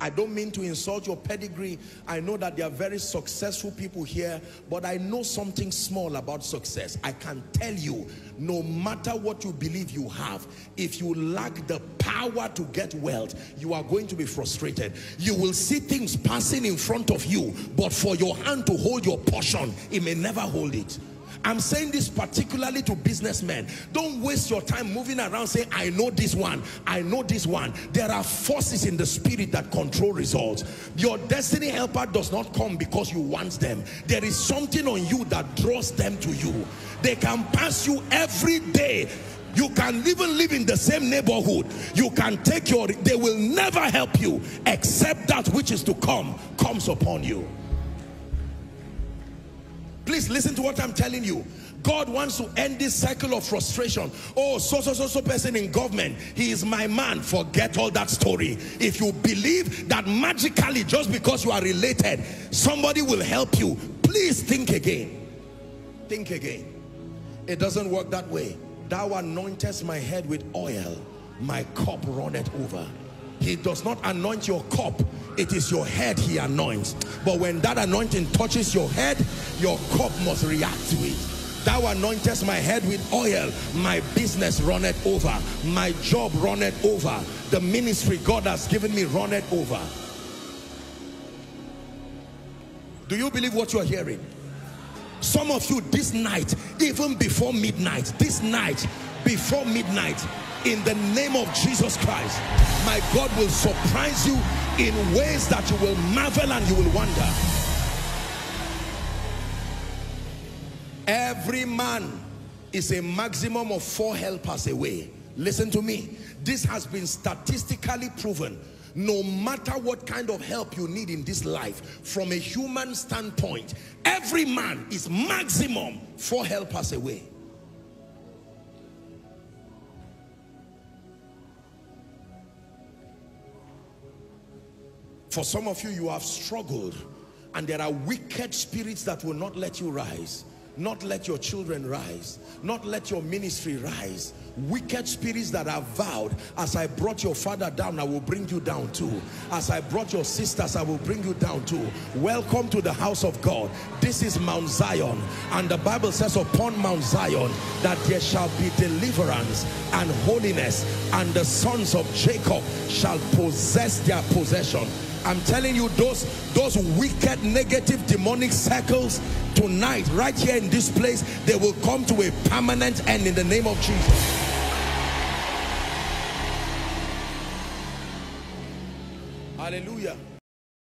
I don't mean to insult your pedigree. I know that there are very successful people here, but I know something small about success. I can tell you, no matter what you believe you have, if you lack the power to get wealth, you are going to be frustrated. You will see things passing in front of you, but for your hand to hold your portion, it may never hold it. I'm saying this particularly to businessmen. Don't waste your time moving around saying, I know this one, I know this one. There are forces in the spirit that control results. Your destiny helper does not come because you want them. There is something on you that draws them to you. They can pass you every day you can even live in the same neighborhood you can take your they will never help you except that which is to come comes upon you Please listen to what I'm telling you. God wants to end this cycle of frustration. Oh, so, so, so, so person in government, he is my man. Forget all that story. If you believe that magically, just because you are related, somebody will help you, please think again. Think again. It doesn't work that way. Thou anointest my head with oil, my cup runneth over. He does not anoint your cup it is your head he anoints. But when that anointing touches your head, your cup must react to it. Thou anointest my head with oil, my business runneth over, my job runneth over, the ministry God has given me runneth over. Do you believe what you are hearing? Some of you this night, even before midnight, this night, before midnight, in the name of Jesus Christ, my God will surprise you in ways that you will marvel and you will wonder. Every man is a maximum of four helpers away. Listen to me. This has been statistically proven. No matter what kind of help you need in this life, from a human standpoint, every man is maximum four helpers away. For some of you, you have struggled and there are wicked spirits that will not let you rise. Not let your children rise. Not let your ministry rise. Wicked spirits that have vowed as I brought your father down I will bring you down too. As I brought your sisters I will bring you down too. Welcome to the house of God. This is Mount Zion. And the Bible says upon Mount Zion that there shall be deliverance and holiness and the sons of Jacob shall possess their possession I'm telling you those those wicked negative demonic circles tonight right here in this place they will come to a permanent end in the name of Jesus. Hallelujah